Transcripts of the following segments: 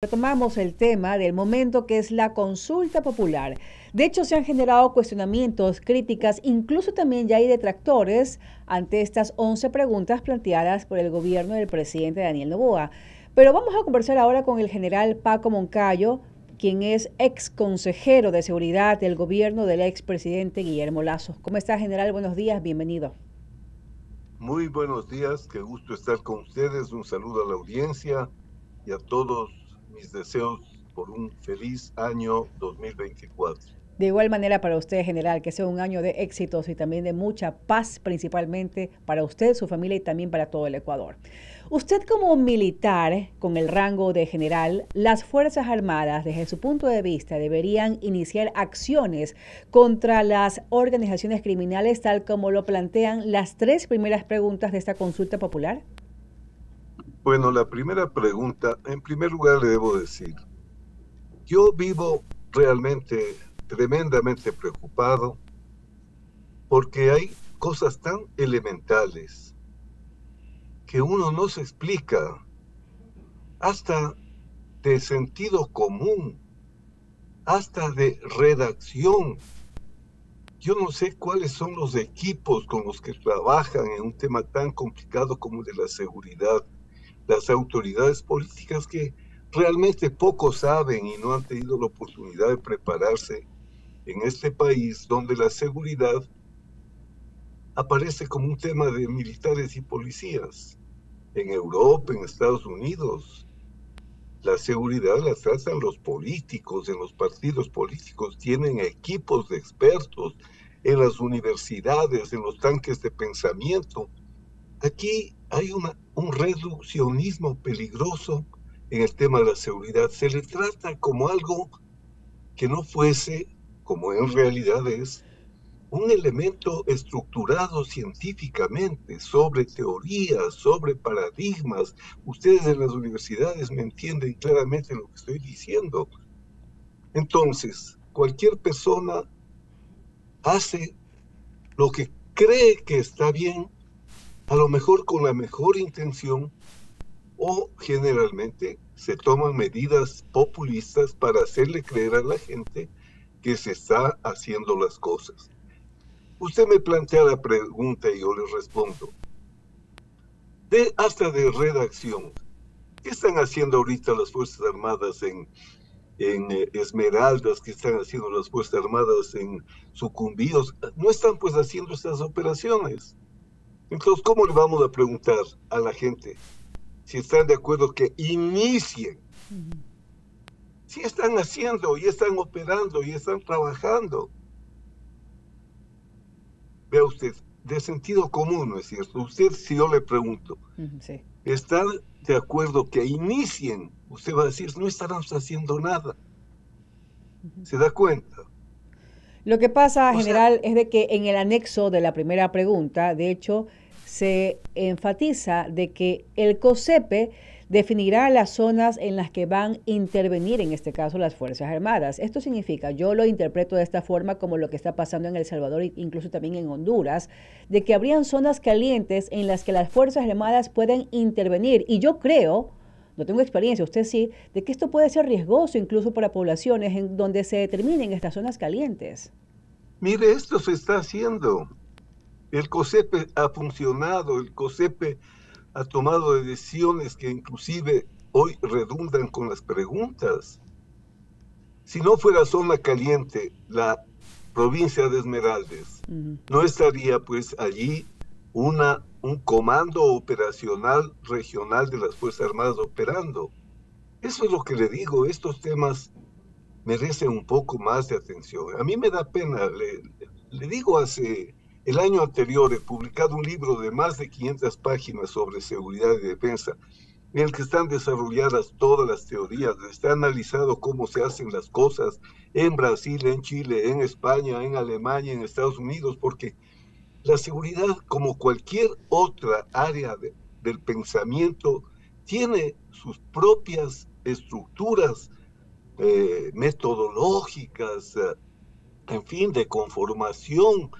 Retomamos el tema del momento que es la consulta popular. De hecho, se han generado cuestionamientos, críticas, incluso también ya hay detractores ante estas 11 preguntas planteadas por el gobierno del presidente Daniel Novoa. Pero vamos a conversar ahora con el general Paco Moncayo, quien es ex consejero de seguridad del gobierno del expresidente Guillermo Lazo. ¿Cómo está, general? Buenos días, bienvenido. Muy buenos días, qué gusto estar con ustedes. Un saludo a la audiencia y a todos mis deseos por un feliz año 2024. De igual manera para usted, general, que sea un año de éxitos y también de mucha paz, principalmente para usted, su familia y también para todo el Ecuador. Usted como militar con el rango de general, las Fuerzas Armadas, desde su punto de vista, deberían iniciar acciones contra las organizaciones criminales tal como lo plantean las tres primeras preguntas de esta consulta popular. Bueno, la primera pregunta, en primer lugar le debo decir, yo vivo realmente tremendamente preocupado porque hay cosas tan elementales que uno no se explica, hasta de sentido común, hasta de redacción. Yo no sé cuáles son los equipos con los que trabajan en un tema tan complicado como de la seguridad las autoridades políticas que realmente poco saben y no han tenido la oportunidad de prepararse en este país donde la seguridad aparece como un tema de militares y policías. En Europa, en Estados Unidos, la seguridad la tratan los políticos, en los partidos políticos tienen equipos de expertos, en las universidades, en los tanques de pensamiento. Aquí hay un reduccionismo peligroso en el tema de la seguridad. Se le trata como algo que no fuese, como en realidad es, un elemento estructurado científicamente sobre teorías, sobre paradigmas. Ustedes en las universidades me entienden claramente lo que estoy diciendo. Entonces, cualquier persona hace lo que cree que está bien a lo mejor con la mejor intención o generalmente se toman medidas populistas para hacerle creer a la gente que se está haciendo las cosas. Usted me plantea la pregunta y yo le respondo. De, hasta de redacción. ¿Qué están haciendo ahorita las Fuerzas Armadas en, en eh, Esmeraldas? ¿Qué están haciendo las Fuerzas Armadas en Sucumbíos? No están pues haciendo estas operaciones. Entonces, ¿cómo le vamos a preguntar a la gente si están de acuerdo que inicien? Si están haciendo y están operando y están trabajando. Vea usted, de sentido común, ¿no es cierto? Usted, si yo le pregunto, ¿están de acuerdo que inicien? Usted va a decir, no estaremos haciendo nada. ¿Se da cuenta? Lo que pasa, general, es de que en el anexo de la primera pregunta, de hecho, se enfatiza de que el COSEPE definirá las zonas en las que van a intervenir, en este caso, las Fuerzas Armadas. Esto significa, yo lo interpreto de esta forma como lo que está pasando en El Salvador e incluso también en Honduras, de que habrían zonas calientes en las que las Fuerzas Armadas pueden intervenir. Y yo creo, no tengo experiencia, usted sí, de que esto puede ser riesgoso incluso para poblaciones en donde se determinen estas zonas calientes. Mire, esto se está haciendo. El COSEPE ha funcionado, el COSEPE ha tomado decisiones que inclusive hoy redundan con las preguntas. Si no fuera zona caliente la provincia de Esmeraldas, no estaría pues allí una, un comando operacional regional de las Fuerzas Armadas operando. Eso es lo que le digo, estos temas merecen un poco más de atención. A mí me da pena, le, digo hace el año anterior he publicado un libro de más de 500 páginas sobre seguridad y defensa, en el que están desarrolladas todas las teorías, está analizado cómo se hacen las cosas en Brasil, en Chile, en España, en Alemania, en Estados Unidos, porque la seguridad, como cualquier otra área del pensamiento, tiene sus propias estructuras eh, metodológicas, eh, en fin, de conformación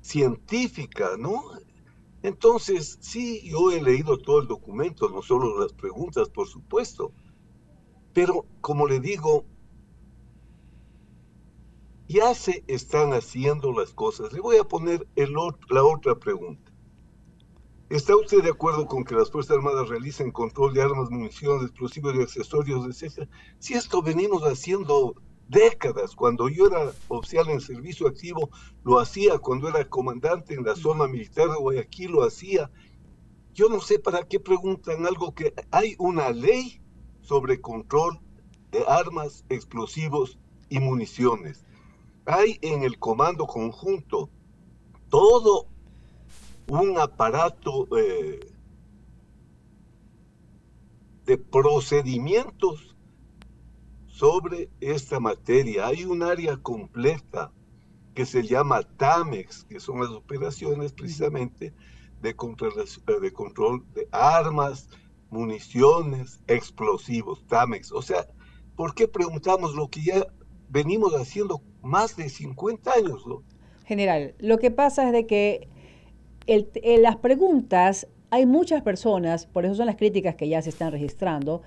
científica, ¿no? Entonces, sí, yo he leído todo el documento, no solo las preguntas, por supuesto, Pero como le digo, ya se están haciendo las cosas. Le voy a poner el la otra pregunta. ¿Está usted de acuerdo con que las Fuerzas Armadas realicen control de armas, municiones, explosivos y accesorios, etcétera? Si esto venimos haciendo décadas, cuando yo era oficial en servicio activo, lo hacía, cuando era comandante en la zona militar de Guayaquil, lo hacía. Yo no sé para qué preguntan algo que hay una ley sobre control de armas, explosivos y municiones hay en el comando conjunto todo un aparato eh, de procedimientos sobre esta materia. Hay un área completa que se llama TAMEX, que son las operaciones precisamente de control de, control de armas, municiones, explosivos, TAMEX. O sea, ¿por qué preguntamos lo que ya venimos haciendo más de 50 años. General, lo que pasa es de que en las preguntas hay muchas personas, por eso son las críticas que ya se están registrando,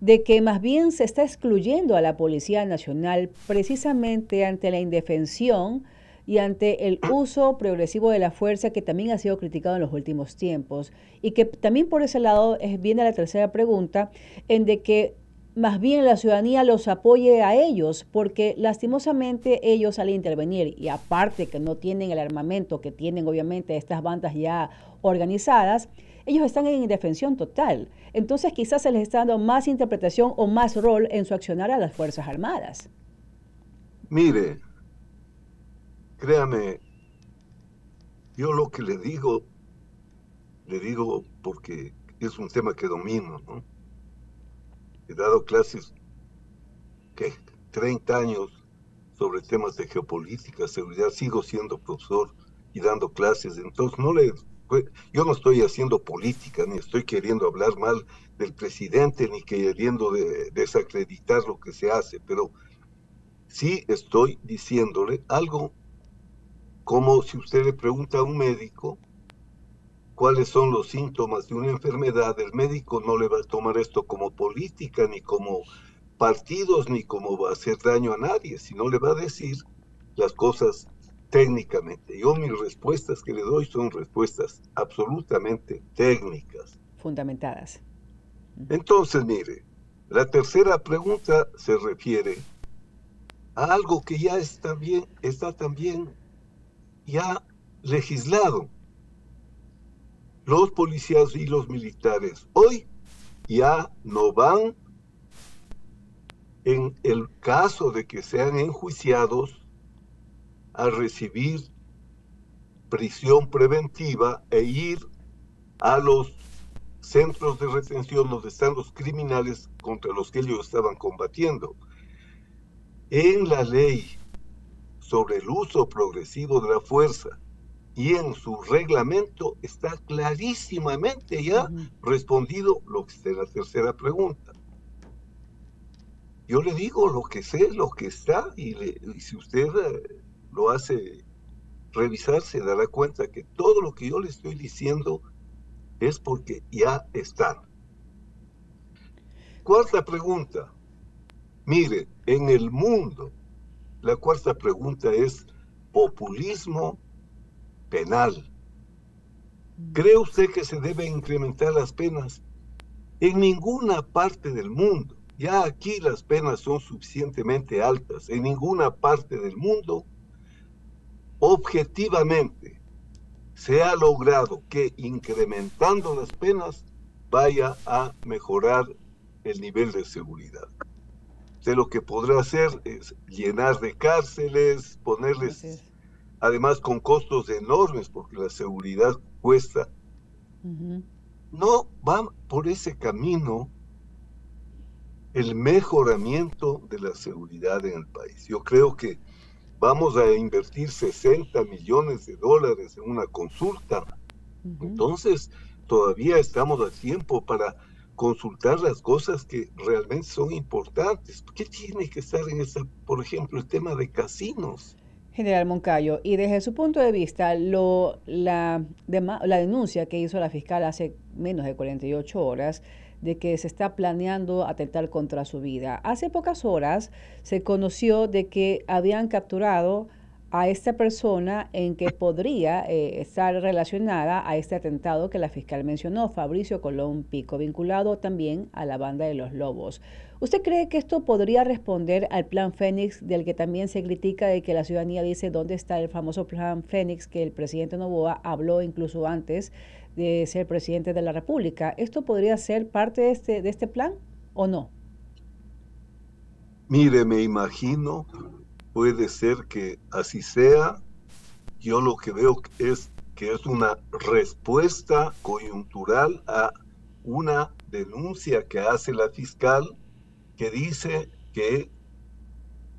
de que más bien se está excluyendo a la Policía Nacional precisamente ante la indefensión y ante el uso progresivo de la fuerza que también ha sido criticado en los últimos tiempos. Y que también por ese lado es, viene la tercera pregunta, en de que más bien la ciudadanía los apoye a ellos, porque lastimosamente ellos al intervenir, y aparte que no tienen el armamento que tienen obviamente estas bandas ya organizadas, ellos están en indefensión total. Entonces quizás se les está dando más interpretación o más rol en su accionar a las Fuerzas Armadas. Mire, créame, yo lo que le digo, le digo porque es un tema que domino, ¿no? He dado clases, que 30 años sobre temas de geopolítica, seguridad, sigo siendo profesor y dando clases, entonces no le, yo no estoy haciendo política, ni estoy queriendo hablar mal del presidente, ni queriendo desacreditar lo que se hace, pero sí estoy diciéndole algo como si usted le pregunta a un médico, cuáles son los síntomas de una enfermedad, el médico no le va a tomar esto como política, ni como partidos, ni como va a hacer daño a nadie, sino le va a decir las cosas técnicamente. Yo mis respuestas que le doy son respuestas absolutamente técnicas. Fundamentadas. Entonces, mire, la tercera pregunta se refiere a algo que ya está bien, está también ya legislado los policías y los militares hoy ya no van en el caso de que sean enjuiciados a recibir prisión preventiva e ir a los centros de retención donde están los criminales contra los que ellos estaban combatiendo. En la ley sobre el uso progresivo de la fuerza y en su reglamento está clarísimamente ya respondido lo que es la tercera pregunta. Yo le digo lo que sé, lo que está, y, si usted eh, lo hace revisar, se dará cuenta que todo lo que yo le estoy diciendo es porque ya está. Cuarta pregunta. Mire, en el mundo, la cuarta pregunta es populismo penal. ¿Cree usted que se deben incrementar las penas? En ninguna parte del mundo, ya aquí las penas son suficientemente altas, en ninguna parte del mundo, objetivamente, se ha logrado que incrementando las penas vaya a mejorar el nivel de seguridad. De lo que podrá hacer es llenar de cárceles, ponerles además con costos enormes porque la seguridad cuesta. No va por ese camino el mejoramiento de la seguridad en el país. Yo creo que vamos a invertir 60 millones de dólares en una consulta. Entonces, todavía estamos a tiempo para consultar las cosas que realmente son importantes. ¿Qué tiene que estar en esa, por ejemplo, el tema de casinos? General Moncayo, y desde su punto de vista, lo, la, la denuncia que hizo la fiscal hace menos de 48 horas de que se está planeando atentar contra su vida. Hace pocas horas se conoció de que habían capturado a esta persona en que podría eh, estar relacionada a este atentado que la fiscal mencionó, Fabricio Colón Pico, vinculado también a la banda de los Lobos. ¿Usted cree que esto podría responder al plan Fénix, del que también se critica de que la ciudadanía dice dónde está el famoso plan Fénix que el presidente Novoa habló incluso antes de ser presidente de la República? ¿Esto podría ser parte de este, de este plan o no? Mire, me imagino puede ser que así sea. Yo lo que veo es que es una respuesta coyuntural a una denuncia que hace la fiscal que dice que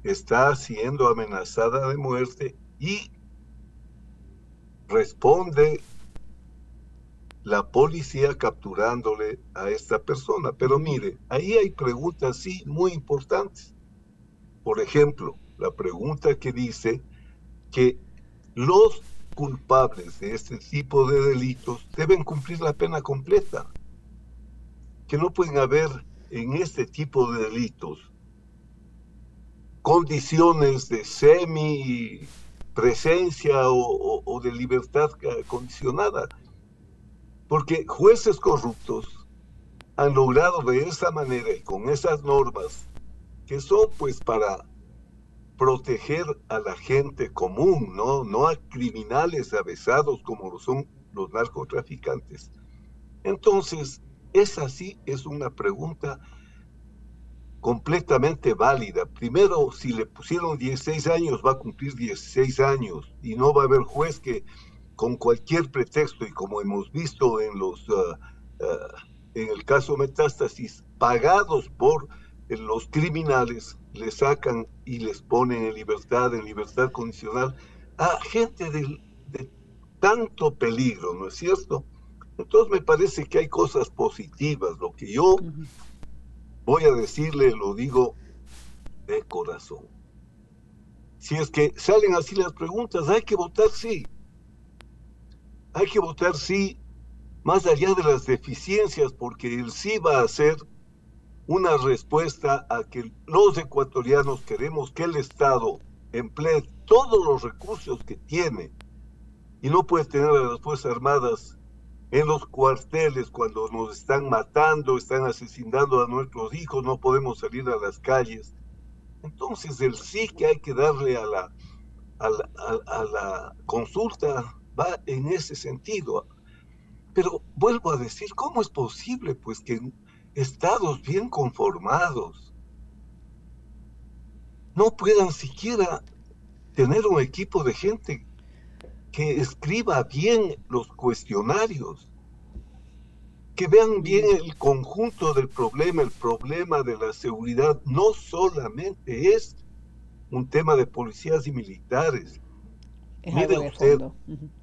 está siendo amenazada de muerte y responde la policía capturándole a esta persona. Pero mire, ahí hay preguntas, sí, muy importantes. Por ejemplo, la pregunta que dice que los culpables de este tipo de delitos deben cumplir la pena completa, que no pueden haber en este tipo de delitos condiciones de semi presencia o, o, de libertad condicionada, porque jueces corruptos han logrado de esa manera y con esas normas que son pues para proteger a la gente común, ¿no? No a criminales avesados como son los narcotraficantes. Entonces, esa sí es una pregunta completamente válida. Primero, si le pusieron 16 años, va a cumplir 16 años y no va a haber juez que con cualquier pretexto, y como hemos visto en los uh, en el caso Metástasis, pagados por los criminales le sacan y les ponen en libertad, en libertad condicional, a gente de, tanto peligro, ¿no es cierto? Entonces me parece que hay cosas positivas. Lo que yo voy a decirle, lo digo de corazón. Si es que salen así las preguntas, hay que votar sí. Hay que votar sí, más allá de las deficiencias, porque el sí va a ser una respuesta a que los ecuatorianos queremos que el Estado emplee todos los recursos que tiene y no puede tener a las Fuerzas Armadas en los cuarteles cuando nos están matando, están asesinando a nuestros hijos, no podemos salir a las calles. Entonces el sí que hay que darle a la, a la, a la consulta va en ese sentido. Pero vuelvo a decir, ¿cómo es posible pues que estados bien conformados no puedan siquiera tener un equipo de gente que escriba bien los cuestionarios, que vean bien el conjunto del problema, el problema de la seguridad no solamente es un tema de policías y militares. Mire usted,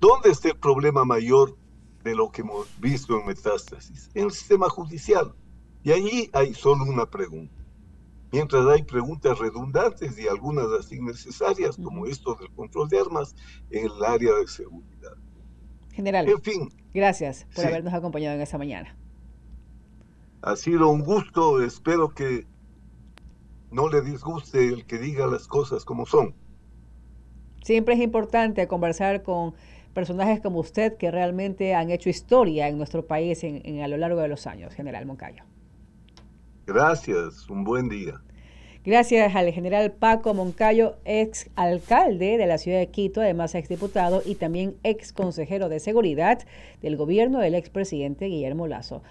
¿dónde está el problema mayor de lo que hemos visto en metástasis? En el sistema judicial. Y allí hay solo una pregunta. Mientras hay preguntas redundantes y algunas así innecesarias, como esto del control de armas en el área de seguridad. General, en fin, gracias por habernos acompañado en esta mañana. Ha sido un gusto, espero que no le disguste el que diga las cosas como son. Siempre es importante conversar con personajes como usted que realmente han hecho historia en nuestro país en, a lo largo de los años, General Moncayo. Gracias, un buen día. Gracias al general Paco Moncayo, ex alcalde de la ciudad de Quito, además ex diputado y también ex consejero de seguridad del gobierno del expresidente Guillermo Lazo.